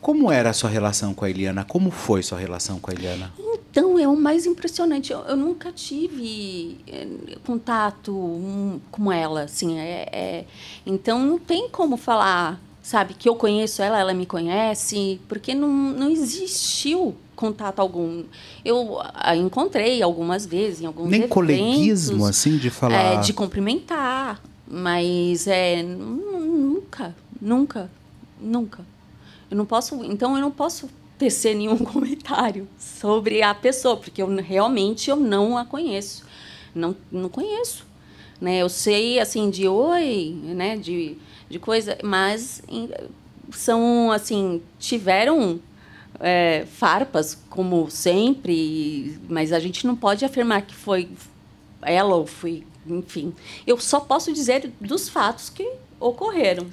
Como era a sua relação com a Eliana? Como foi sua relação com a Eliana? Então, é o mais impressionante. Eu, eu nunca tive é, contato com ela, assim. É, é, então, não tem como falar, sabe, que eu conheço ela, ela me conhece, porque não, não existiu contato algum. Eu a encontrei algumas vezes em alguns Nem eventos, coleguismo, assim, de falar... É, de cumprimentar, mas é, nunca, nunca, nunca. Eu não posso, então eu não posso tecer nenhum comentário sobre a pessoa, porque eu realmente eu não a conheço. Não, não conheço. Né? Eu sei assim de oi, né, de, de coisa, mas são assim, tiveram é, farpas, como sempre, mas a gente não pode afirmar que foi ela ou foi, enfim. Eu só posso dizer dos fatos que ocorreram.